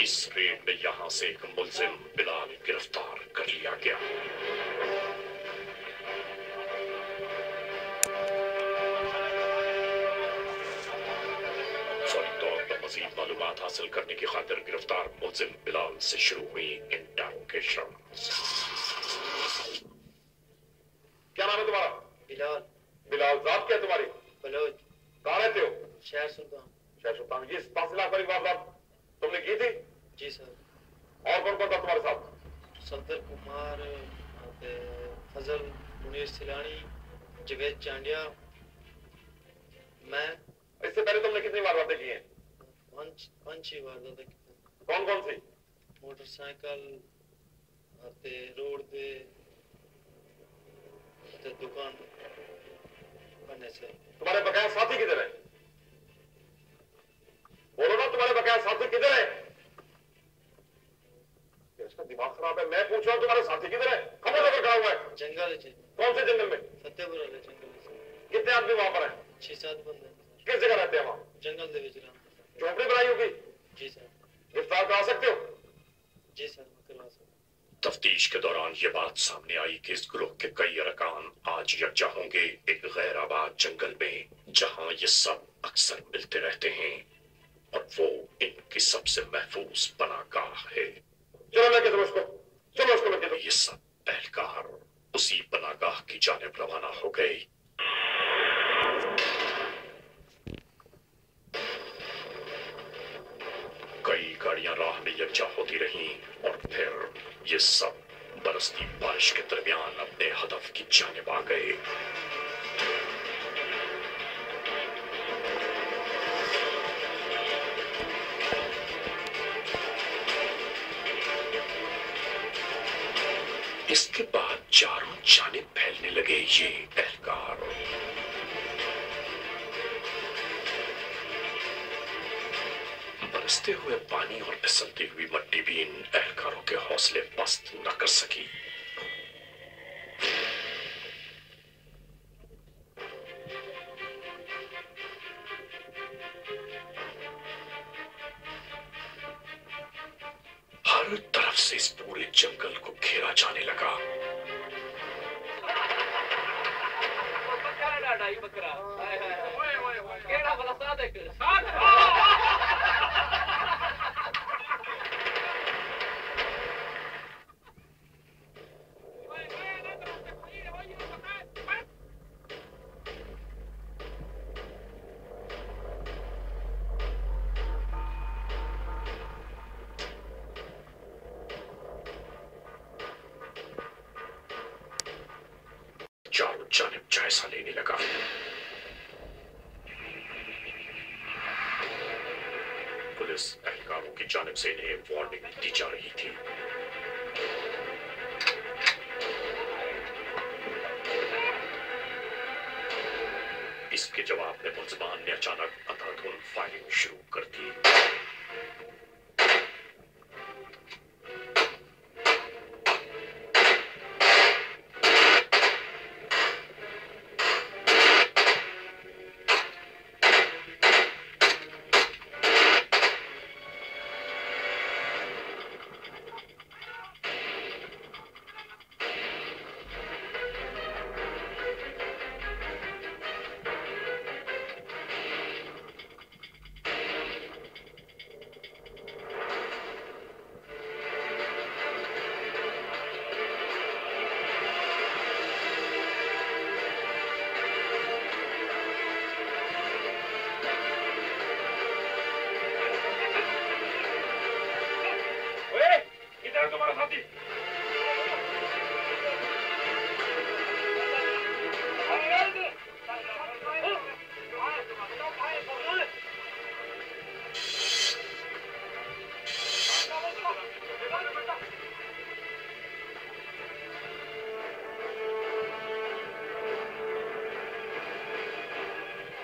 इस से एक गिरफ़्तार कर लिया गया। फौरी तौर पर मजीद मालूम हासिल करने की खातिर गिरफ़्तार मुलजिम बिलाल से शुरू हुई इंटरोगेशन क्या नाम है तुम्हारा बिलाल। बिलाल जात क्या तुम्हारी? बलोच। कहाँ रहते हो? शहर सुल्तान। शाह सुल्तान। ये पाँच लाख वाली वारदात तुमने की थी? जी सर। और कौन कौन था तुम्हारे साथ? सफदर कुमार फजल मुनीर सिलानी जवेद चांडिया मैं। इससे पहले तुमने कितनी वारदातें की हैं? पाँच पाँच ही वारदात कौन कौन सी मोटरसाइकिल रोड दे ते दुकान बनने से। तुम्हारे बकाया साथी किधर है? बोलो ना तुम्हारे बकाया साथी किधर है? इसका दिमाग खराब है मैं पूछ रहा हूँ तुम्हारे साथी किधर है? खबर लेकर खड़ा हुआ है। जंगल कौन से जंगल में? फतेहपुर वाले जंगल कितने आदमी वहाँ पर हैं? छह सात बंदे किस जगह रहते हैं वहाँ? जंगल दे विच रहंदे सर झोपड़ी बनाई होगी? जी सर। गिरफ़्तार करा सकते हो जी सर मैं करवा सकता तफ्तीश के दौरान ये बात सामने आई कि इस ग्रुप के कई अरकान आज यकजा होंगे एक गैर आबाद जंगल में जहाँ ये सब अक्सर मिलते रहते हैं और वो इनकी सबसे महफूज पनागाह है। चलो मैं चलो उसको। चलो उसको मैं ये सब पहलकार उसी पनागाह की जानब रवाना हो गए। कई गाड़ियाँ राह में यकजा होती रहीं और फिर ये सब बरसती बारिश के दरमियान अपने हदफ की जानब आ गए। इसके बाद चारों जानिब फैलने लगे ये एहलकार। बरसते हुए पानी और फिसलती हुई मट्टी भी इन एहलकारों हौसले पस्त न कर सकी हर तरफ़ से इस पूरे जंगल को घेरा जाने लगा चारों जानब जायजा लेने लगा पुलिस एहलकारों की जानब से इन्हें वार्निंग दी जा रही थी इसके जवाब में मुलजमान ने अचानक अंधाधुन फायरिंग शुरू कर दी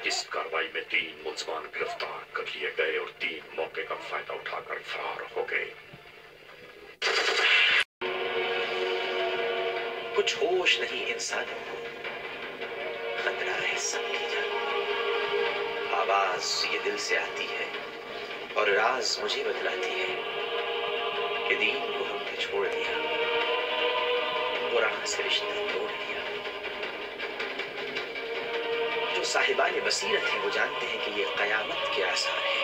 इस कार्रवाई में तीन मुलजमान गिरफ़्तार कर लिए गए और तीन मौके का फ़ायदा उठाकर फरार हो गए। कुछ होश नहीं इंसानों को। खतरा है सबकी जान। आवाज़ ये दिल से आती है और राज मुझे बतलाती है कि दीन को हमने छोड़ दिया कुरान से रिश्ता तोड़ दिया। जो साहिबान बसीरत हैं, वो जानते हैं कि ये कयामत के आसार है।